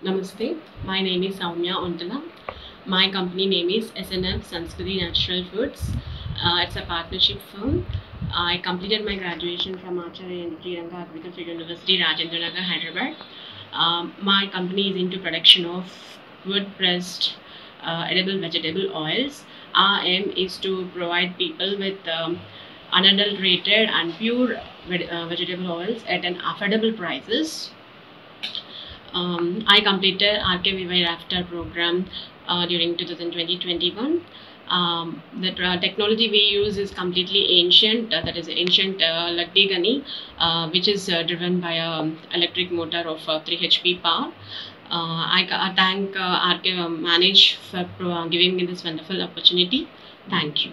Namaste. My name is Sowmya Ontela. My company name is SNF Samskruthi Natural Foods. Uh, it's a partnership firm. I completed my graduation from Acharya and Ranga Agriculture University, Rajendranagar, Hyderabad. Um, my company is into production of wood pressed uh, edible vegetable oils. Our aim is to provide people with um, unadulterated and pure veg- uh, vegetable oils at an affordable prices um, I completed RKVY RAFTAAR program uh, during 2020-21. Um, the uh, technology we use is completely ancient, uh, that is ancient uh, Lakdi uh, which is uh, driven by an electric motor of uh, 3 HP power. I, thank uh, RK Manage for giving me this wonderful opportunity. Thank you.